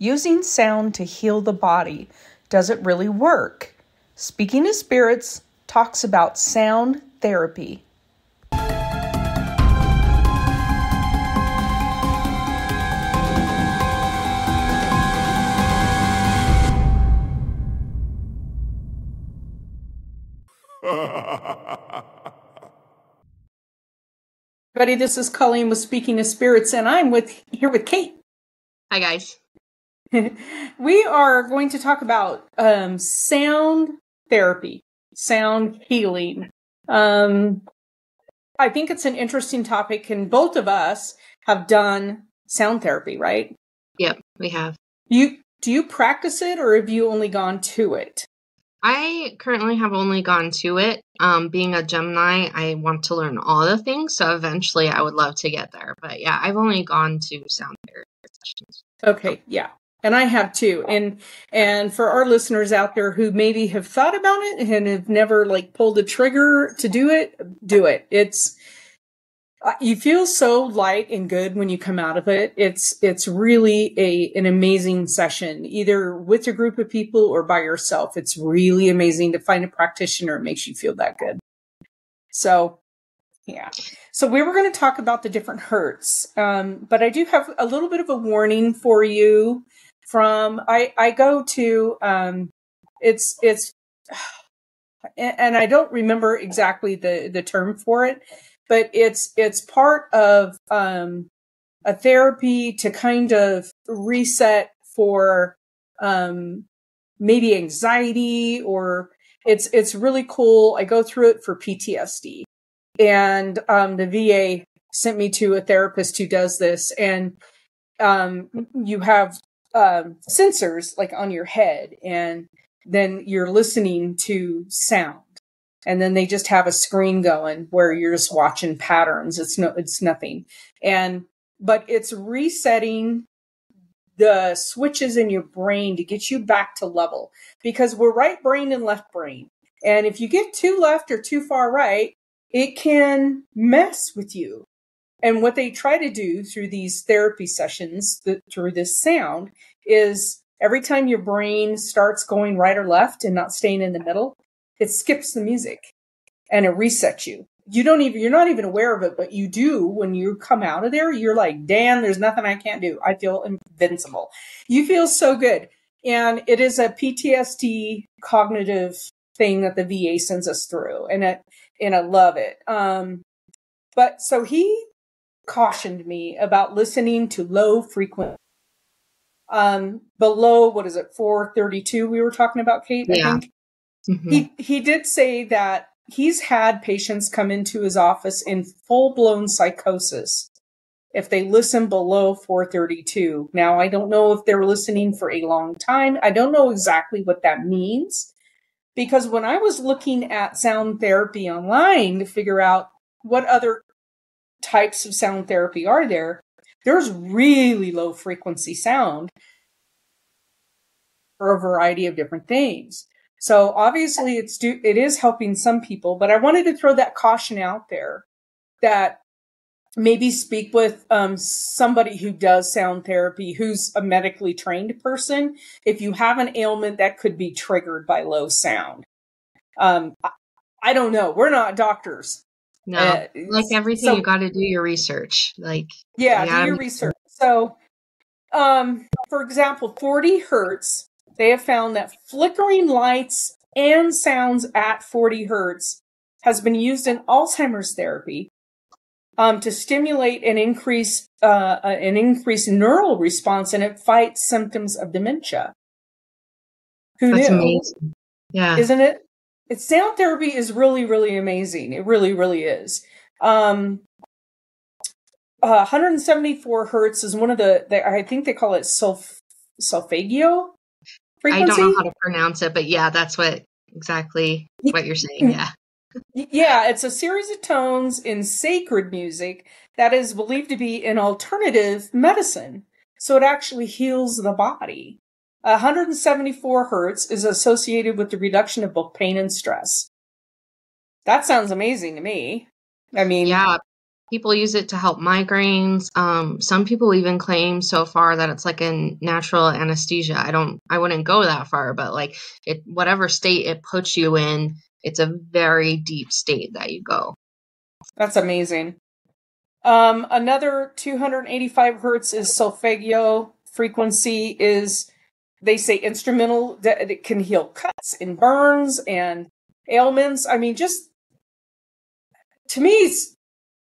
Using sound to heal the body. Does it really work? Speaking of Spirits talks about sound therapy. Everybody, this is Colleen with Speaking of Spirits, and I'm with here with Kate. Hi, guys. we are going to talk about um, sound therapy, sound healing. Um, I think it's an interesting topic, and both of us have done sound therapy, right? Yep, we have. You do you practice it, or have you only gone to it? I currently have only gone to it. Um, being a Gemini, I want to learn all the things, so eventually I would love to get there. But yeah, I've only gone to sound therapy sessions. Okay, yeah. And I have too. And and for our listeners out there who maybe have thought about it and have never like pulled the trigger to do it, do it. It's uh, you feel so light and good when you come out of it. It's it's really a an amazing session, either with a group of people or by yourself. It's really amazing to find a practitioner. It makes you feel that good. So, yeah. So we were going to talk about the different hertz, um, but I do have a little bit of a warning for you. From I I go to um, it's it's and I don't remember exactly the the term for it but it's it's part of um, a therapy to kind of reset for um, maybe anxiety or it's it's really cool. I go through it for PTSD, and um, the VA sent me to a therapist who does this, and um, you have um, sensors like on your head, and then you're listening to sound. And then they just have a screen going where you're just watching patterns. It's no it's nothing. And but it's resetting the switches in your brain to get you back to level because we're right brain and left brain. And if you get too left or too far right it can mess with you and what they try to do through these therapy sessions through this sound is every time your brain starts going right or left and not staying in the middle it skips the music and it resets you. You don't even, you're not even aware of it, but you do when you come out of there. You're like, damn, there's nothing I can't do. I feel invincible. You feel so good. And it is a PTSD cognitive thing that the VA sends us through. And it, and I love it. Um, but so he cautioned me about listening to low frequency um below what is it 432 we were talking about kate yeah. i think Mm-hmm. He he did say that he's had patients come into his office in full blown psychosis if they listen below 432. Now I don't know if they're listening for a long time. I don't know exactly what that means because when I was looking at sound therapy online to figure out what other types of sound therapy are there, there's really low frequency sound for a variety of different things. So obviously it's do, it is helping some people, but I wanted to throw that caution out there that maybe speak with um, somebody who does sound therapy, who's a medically trained person. If you have an ailment that could be triggered by low sound, um, I, I don't know. We're not doctors. No, uh, like everything, so, you got to do your research. Like, yeah, do your research. So, um, for example, 40 hertz they have found that flickering lights and sounds at 40 hertz has been used in Alzheimer's therapy um, to stimulate and increase uh, an increased neural response, and it fights symptoms of dementia. Who That's knew? Amazing. Yeah, isn't it? It's sound therapy is really, really amazing. It really, really is. Um, uh, 174 hertz is one of the, the I think they call it sulf, solfeggio frequency. I don't know how to pronounce it, but yeah, that's what exactly what you're saying. Yeah. Yeah, it's a series of tones in sacred music that is believed to be an alternative medicine. So it actually heals the body. 174 hertz is associated with the reduction of both pain and stress. That sounds amazing to me. I mean, yeah, People use it to help migraines. Um, some people even claim so far that it's like a natural anesthesia. I don't, I wouldn't go that far, but like it, whatever state it puts you in, it's a very deep state that you go. That's amazing. Um, another 285 hertz is solfeggio frequency is they say instrumental that it can heal cuts and burns and ailments. I mean, just to me, it's,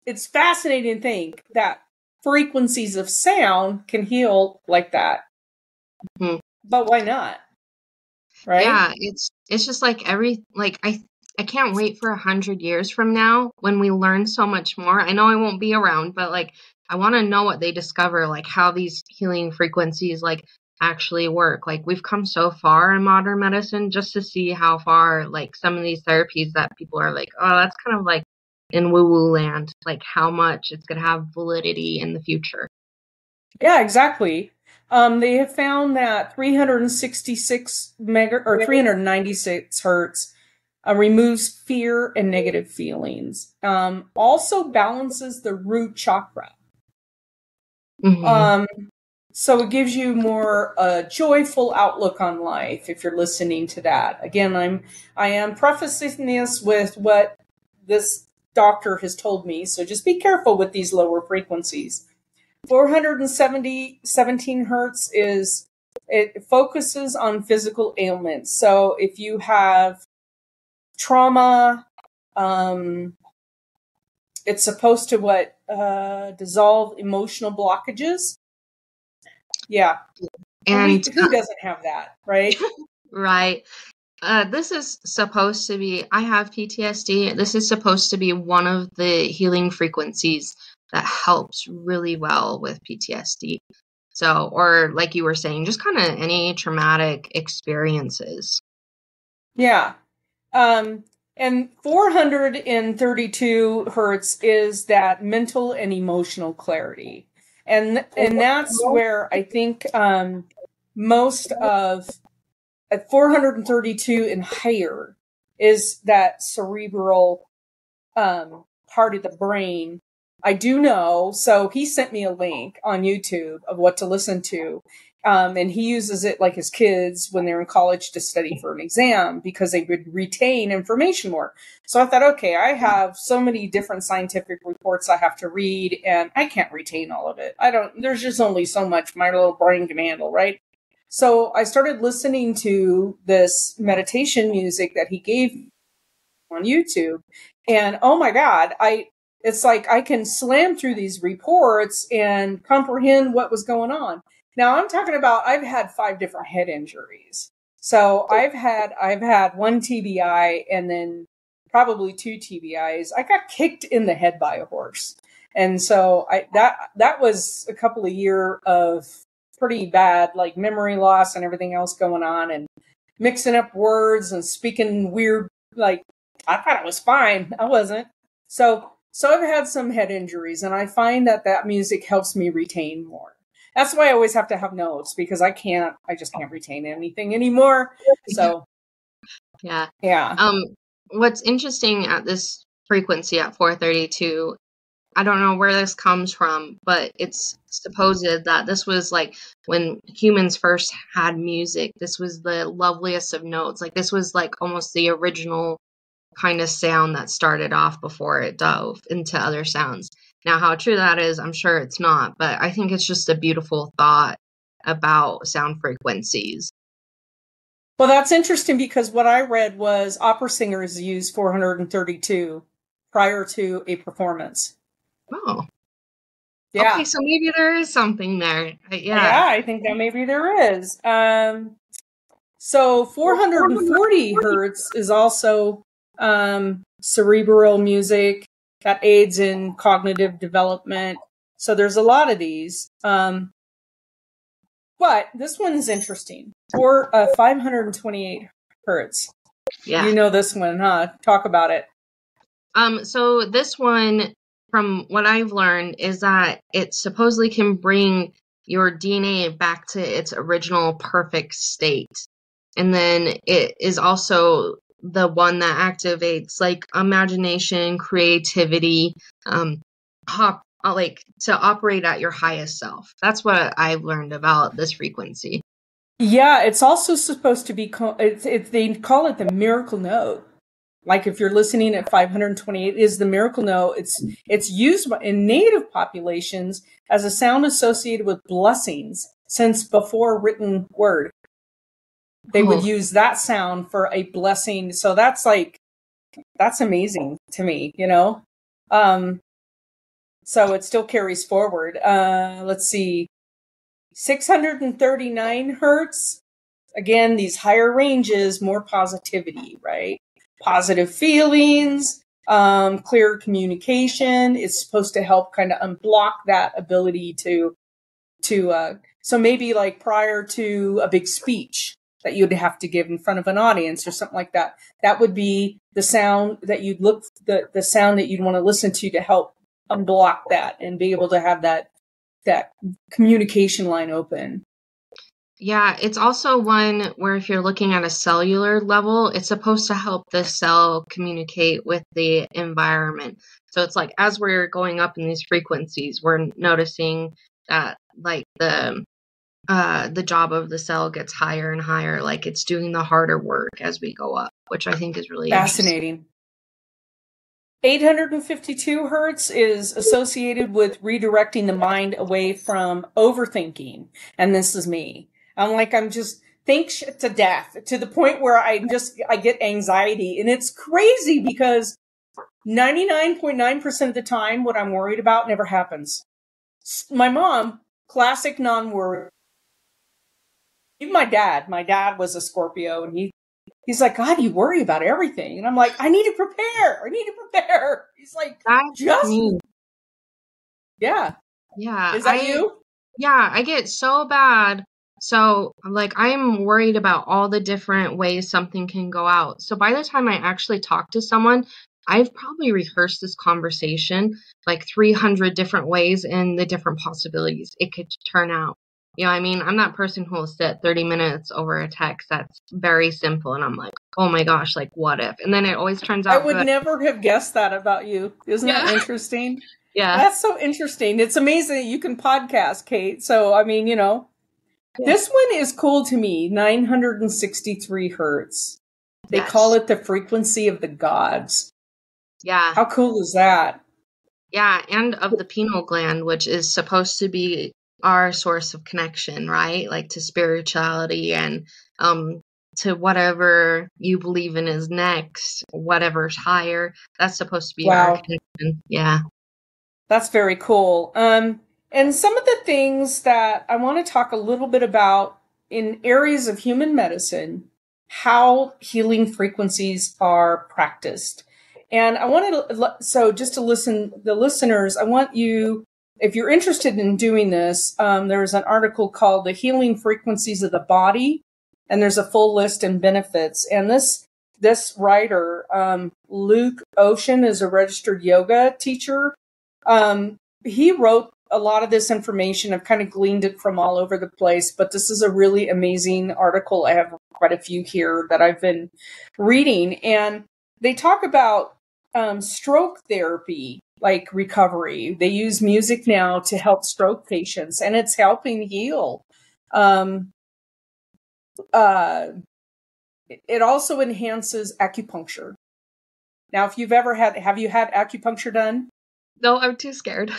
it's fascinating to think that frequencies of sound can heal like that. Mm-hmm. But why not? Right? Yeah, it's it's just like every like I I can't wait for a hundred years from now when we learn so much more. I know I won't be around, but like I want to know what they discover, like how these healing frequencies like actually work. Like we've come so far in modern medicine just to see how far like some of these therapies that people are like, oh, that's kind of like in woo woo land, like how much it's going to have validity in the future. Yeah, exactly. Um, they have found that 366 mega or 396 hertz uh, removes fear and negative feelings. Um, also balances the root chakra. Mm-hmm. Um, so it gives you more a joyful outlook on life if you're listening to that. Again, I'm I am prefacing this with what this doctor has told me, so just be careful with these lower frequencies. 470 17 hertz is it focuses on physical ailments. So if you have trauma, um, it's supposed to what uh, dissolve emotional blockages yeah. And who doesn't have that, right? right. Uh, this is supposed to be, I have PTSD. This is supposed to be one of the healing frequencies that helps really well with PTSD. So, or like you were saying, just kind of any traumatic experiences. Yeah. Um, and 432 hertz is that mental and emotional clarity and and that's where I think um, most of at 432 and higher is that cerebral um, part of the brain. I do know. So he sent me a link on YouTube of what to listen to, um, and he uses it like his kids when they're in college to study for an exam because they would retain information more. So I thought, okay, I have so many different scientific reports I have to read and I can't retain all of it. I don't, there's just only so much my little brain can handle, right? So I started listening to this meditation music that he gave on YouTube. And oh my God, I, it's like I can slam through these reports and comprehend what was going on. Now I'm talking about I've had five different head injuries. So I've had I've had one TBI and then probably two TBIs. I got kicked in the head by a horse. And so I that that was a couple of year of pretty bad like memory loss and everything else going on and mixing up words and speaking weird like I thought it was fine. I wasn't. So so I've had some head injuries and I find that that music helps me retain more that's why I always have to have notes because I can't, I just can't retain anything anymore. So, yeah. Yeah. Um, what's interesting at this frequency at 432, I don't know where this comes from, but it's supposed that this was like when humans first had music, this was the loveliest of notes. Like, this was like almost the original kind of sound that started off before it dove into other sounds. Now, how true that is, I'm sure it's not, but I think it's just a beautiful thought about sound frequencies. Well, that's interesting because what I read was opera singers use 432 prior to a performance. Oh. Yeah. Okay, so maybe there is something there. Uh, yeah. Yeah, I think that maybe there is. Um, so 440 hertz is also um, cerebral music that aids in cognitive development. So there's a lot of these. Um, but this one is interesting. For uh, 528 hertz. Yeah. You know this one, huh? Talk about it. Um, so this one, from what I've learned, is that it supposedly can bring your DNA back to its original perfect state. And then it is also the one that activates like imagination, creativity, um, hop uh, like to operate at your highest self. That's what I've learned about this frequency. Yeah, it's also supposed to be. Call- it's, it's they call it the miracle note. Like if you're listening at 528, is the miracle note. It's it's used in native populations as a sound associated with blessings since before written word. They would use that sound for a blessing. So that's like that's amazing to me, you know. Um, so it still carries forward. Uh, let's see, 639 hertz. Again, these higher ranges, more positivity, right? Positive feelings, um, clear communication. It's supposed to help kind of unblock that ability to, to, uh, so maybe like prior to a big speech that you'd have to give in front of an audience or something like that. That would be the sound that you'd look, the, the sound that you'd want to listen to to help unblock that and be able to have that that communication line open. Yeah, it's also one where if you're looking at a cellular level, it's supposed to help the cell communicate with the environment. So it's like as we're going up in these frequencies, we're noticing that like the uh the job of the cell gets higher and higher, like it's doing the harder work as we go up, which I think is really fascinating. 852 hertz is associated with redirecting the mind away from overthinking. And this is me. I'm like, I'm just think shit to death to the point where I just, I get anxiety and it's crazy because 99.9% of the time, what I'm worried about never happens. My mom, classic non-worry. Even my dad, my dad was a Scorpio and he He's like, God, you worry about everything. And I'm like, I need to prepare. I need to prepare. He's like, That's just me. Yeah. Yeah. Is that I, you? Yeah, I get so bad. So, like, I'm worried about all the different ways something can go out. So, by the time I actually talk to someone, I've probably rehearsed this conversation like 300 different ways and the different possibilities it could turn out. You know, I mean, I'm that person who will sit 30 minutes over a text that's very simple, and I'm like, oh my gosh, like, what if? And then it always turns out. I would good. never have guessed that about you. Isn't yeah. that interesting? yeah. That's so interesting. It's amazing you can podcast, Kate. So, I mean, you know, yeah. this one is cool to me 963 hertz. They yes. call it the frequency of the gods. Yeah. How cool is that? Yeah, and of the pineal gland, which is supposed to be our source of connection, right? Like to spirituality and um to whatever you believe in is next, whatever's higher. That's supposed to be wow. our connection. Yeah. That's very cool. Um and some of the things that I want to talk a little bit about in areas of human medicine, how healing frequencies are practiced. And I wanted to, so just to listen, the listeners, I want you if you're interested in doing this, um, there's an article called The Healing Frequencies of the Body, and there's a full list and benefits. And this this writer, um, Luke Ocean, is a registered yoga teacher. Um, he wrote a lot of this information. I've kind of gleaned it from all over the place, but this is a really amazing article. I have quite a few here that I've been reading, and they talk about um, stroke therapy like recovery. They use music now to help stroke patients and it's helping heal. Um, uh, it also enhances acupuncture. Now, if you've ever had, have you had acupuncture done? No, I'm too scared.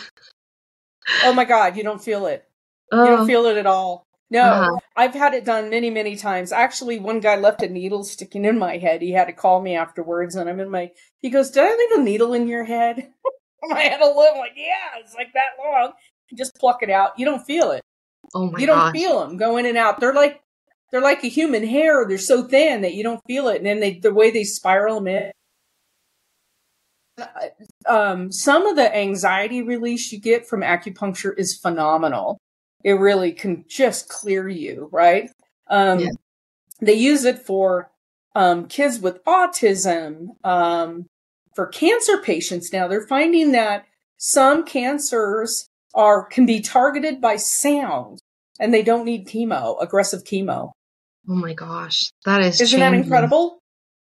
oh my God, you don't feel it. You don't oh. feel it at all. No, uh-huh. I've had it done many, many times. Actually, one guy left a needle sticking in my head. He had to call me afterwards, and I'm in my. He goes, "Did I leave a needle in your head?" I had a look like, yeah, it's like that long. You just pluck it out. You don't feel it. Oh my god. You don't feel them go in and out. They're like they're like a human hair. They're so thin that you don't feel it. And then they, the way they spiral them in. Um, some of the anxiety release you get from acupuncture is phenomenal. It really can just clear you, right? Um, yeah. They use it for um, kids with autism, um, for cancer patients now, they're finding that some cancers are can be targeted by sound and they don't need chemo, aggressive chemo. Oh my gosh. That is Isn't changing. that incredible?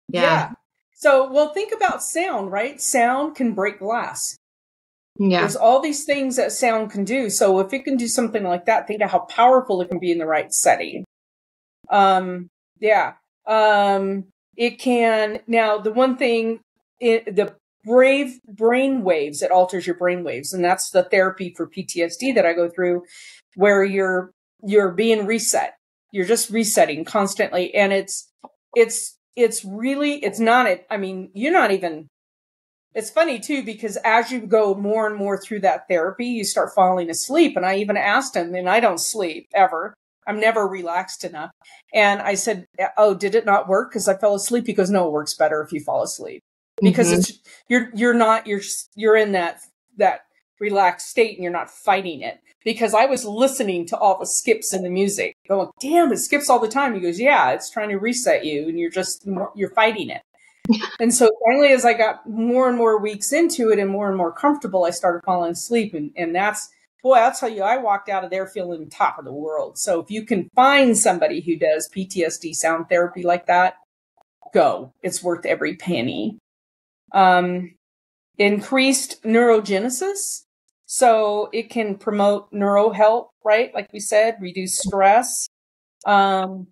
Yeah. yeah. So, well, think about sound, right? Sound can break glass. Yeah. There's all these things that sound can do. So if it can do something like that, think of how powerful it can be in the right setting. Um, yeah. Um, it can now the one thing it, the brave brain waves it alters your brain waves. And that's the therapy for PTSD that I go through where you're you're being reset. You're just resetting constantly. And it's it's it's really it's not it i mean you're not even it's funny too because as you go more and more through that therapy you start falling asleep. And i even asked him and i don't sleep ever. I'm never relaxed enough. And i said oh did it not work? Because i fell asleep. He goes no it works better if you fall asleep because mm-hmm. it's you're you're not you're you're in that that relaxed state and you're not fighting it because I was listening to all the skips in the music, going, "Damn, it skips all the time." He goes, "Yeah, it's trying to reset you, and you're just you're fighting it." and so finally, as I got more and more weeks into it and more and more comfortable, I started falling asleep, and and that's boy, I'll tell you, I walked out of there feeling top of the world. So if you can find somebody who does PTSD sound therapy like that, go. It's worth every penny. Um, increased neurogenesis. So it can promote neuro health, right? Like we said, reduce stress. Um,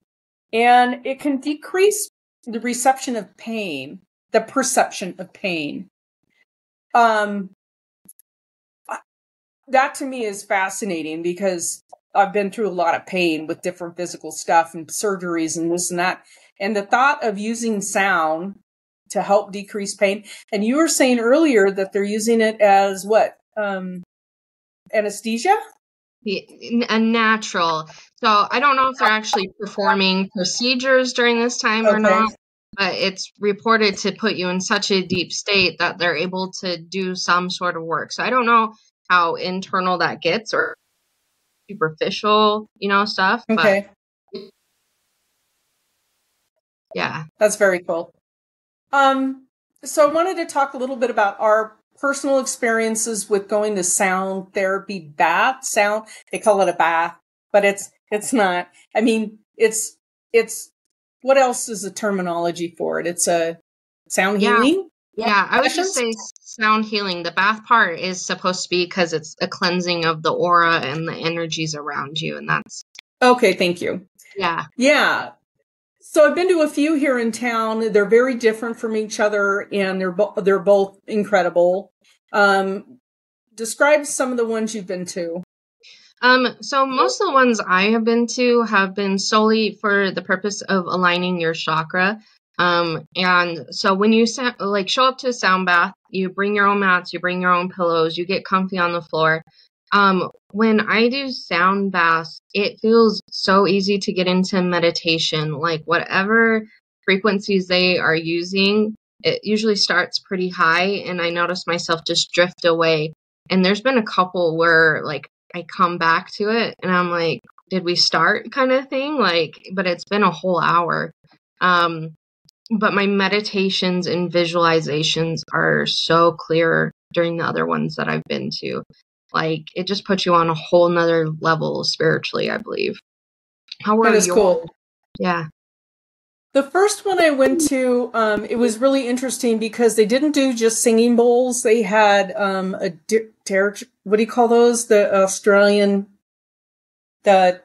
and it can decrease the reception of pain, the perception of pain. Um, that to me is fascinating because I've been through a lot of pain with different physical stuff and surgeries and this and that. And the thought of using sound to help decrease pain. And you were saying earlier that they're using it as what? Um, anesthesia? A natural. So I don't know if they're actually performing procedures during this time okay. or not, but it's reported to put you in such a deep state that they're able to do some sort of work. So I don't know how internal that gets or superficial, you know, stuff. Okay. But yeah. That's very cool. Um, so I wanted to talk a little bit about our personal experiences with going to sound therapy bath sound. They call it a bath but it's it's not. I mean it's it's what else is the terminology for it? It's a sound yeah. healing? Yeah i would just say sound healing. The bath part is supposed to be because it's a cleansing of the aura and the energies around you and that's okay thank you. Yeah. Yeah so I've been to a few here in town. They're very different from each other, and they're bo- they're both incredible. Um, describe some of the ones you've been to. Um, so most of the ones I have been to have been solely for the purpose of aligning your chakra. Um, and so when you sa- like show up to a sound bath, you bring your own mats, you bring your own pillows, you get comfy on the floor. Um, when I do sound baths, it feels so easy to get into meditation. Like whatever frequencies they are using, it usually starts pretty high, and I notice myself just drift away. And there's been a couple where like I come back to it, and I'm like, "Did we start?" kind of thing. Like, but it's been a whole hour. Um, but my meditations and visualizations are so clear during the other ones that I've been to. Like it just puts you on a whole nother level spiritually, I believe. How were that is cool. Yeah. The first one I went to, um, it was really interesting because they didn't do just singing bowls. They had um, a ter- what do you call those? The Australian, the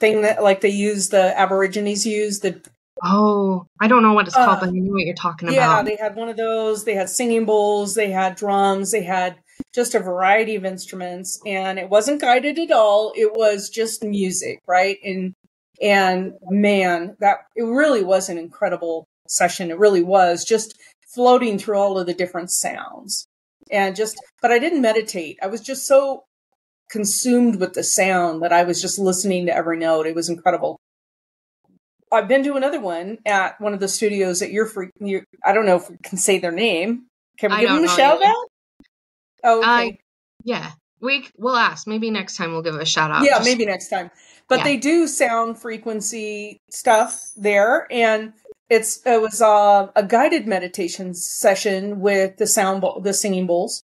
thing that like they use the Aborigines use the. Oh, I don't know what it's called, uh, but I know what you're talking about. Yeah, they had one of those. They had singing bowls. They had drums. They had just a variety of instruments and it wasn't guided at all. It was just music, right? And, and man, that it really was an incredible session. It really was just floating through all of the different sounds and just, but I didn't meditate. I was just so consumed with the sound that I was just listening to every note. It was incredible. I've been to another one at one of the studios that you're free. You, I don't know if we can say their name. Can we I give them a shout out? Oh, okay. Uh, yeah. We we'll ask. Maybe next time we'll give a shout out. Yeah, maybe next time. But yeah. they do sound frequency stuff there, and it's it was uh, a guided meditation session with the sound bowl, the singing bowls,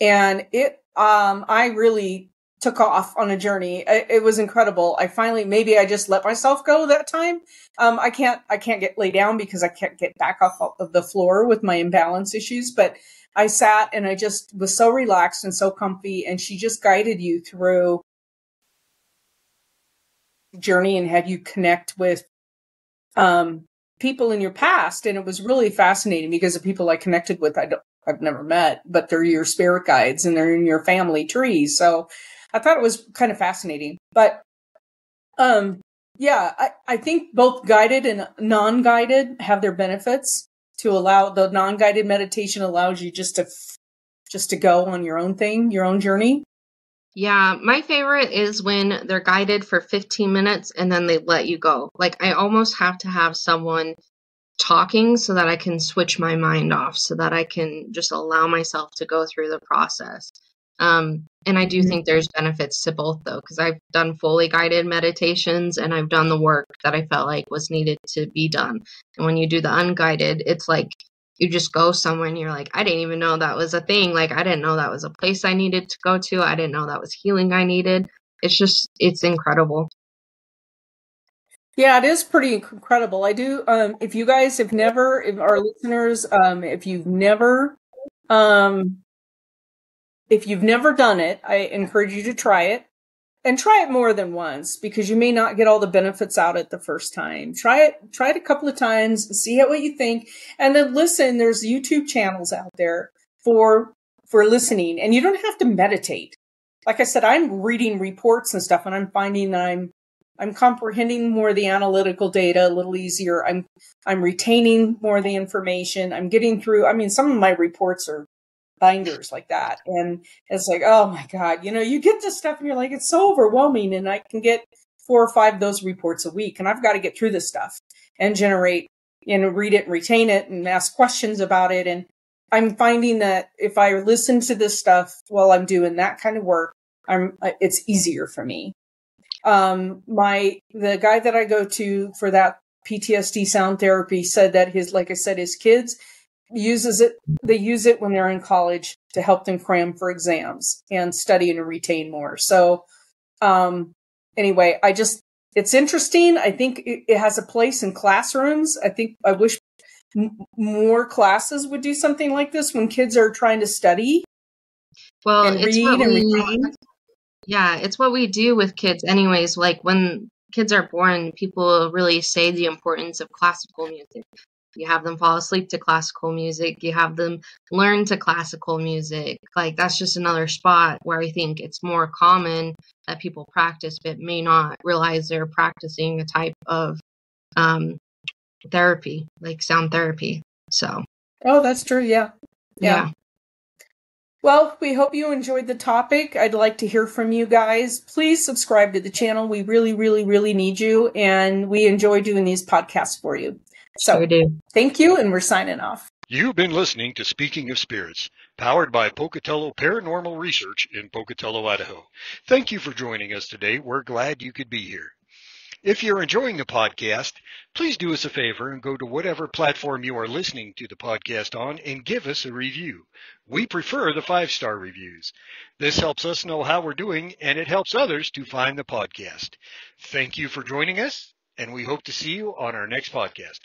and it um I really took off on a journey. It, it, was incredible. I finally, maybe I just let myself go that time. Um, I can't, I can't get lay down because I can't get back off of the floor with my imbalance issues. But I sat and I just was so relaxed and so comfy, and she just guided you through journey and had you connect with um, people in your past. And it was really fascinating because the people I connected with, I don't, I've never met, but they're your spirit guides and they're in your family tree. So I thought it was kind of fascinating. But um yeah, I, I think both guided and non guided have their benefits to allow the non guided meditation allows you just to just to go on your own thing, your own journey. Yeah, my favorite is when they're guided for 15 minutes and then they let you go. Like I almost have to have someone talking so that I can switch my mind off, so that I can just allow myself to go through the process. Um, and I do mm-hmm. think there's benefits to both though, because I've done fully guided meditations and I've done the work that I felt like was needed to be done. And when you do the unguided, it's like you just go somewhere and you're like, I didn't even know that was a thing. Like, I didn't know that was a place I needed to go to. I didn't know that was healing I needed. It's just, it's incredible. Yeah, it is pretty incredible. I do. Um, if you guys have never, if our listeners, um, if you've never, um, if you've never done it, I encourage you to try it and try it more than once because you may not get all the benefits out it the first time. Try it, try it a couple of times, see what you think, and then listen. There's YouTube channels out there for for listening, and you don't have to meditate. Like I said, I'm reading reports and stuff, and I'm finding that I'm I'm comprehending more of the analytical data a little easier. I'm I'm retaining more of the information. I'm getting through. I mean, some of my reports are binders like that, and it's like, oh my god, you know, you get this stuff and you're like, it's so overwhelming, and I can get four or five of those reports a week, and I've got to get through this stuff and generate, and read it, and retain it, and ask questions about it, and I'm finding that if I listen to this stuff while I'm doing that kind of work, I'm it's easier for me. Um, my the guy that I go to for that PTSD sound therapy said that his, like I said, his kids uses it. They use it when they're in college to help them cram for exams and study and retain more. So, um, anyway, I just it's interesting. I think it, it has a place in classrooms. I think I wish m- more classes would do something like this when kids are trying to study. Well, and read and read. Yeah, it's what we do with kids, anyways. Like when kids are born, people really say the importance of classical music. You have them fall asleep to classical music, you have them learn to classical music. Like that's just another spot where I think it's more common that people practice, but may not realize they're practicing a type of um, therapy, like sound therapy. So. Oh, that's true. Yeah. Yeah. yeah. Well, we hope you enjoyed the topic. I'd like to hear from you guys. Please subscribe to the channel. We really, really, really need you, and we enjoy doing these podcasts for you. So, sure do. thank you, and we're signing off. You've been listening to Speaking of Spirits, powered by Pocatello Paranormal Research in Pocatello, Idaho. Thank you for joining us today. We're glad you could be here. If you're enjoying the podcast, please do us a favor and go to whatever platform you are listening to the podcast on and give us a review. We prefer the five star reviews. This helps us know how we're doing and it helps others to find the podcast. Thank you for joining us and we hope to see you on our next podcast.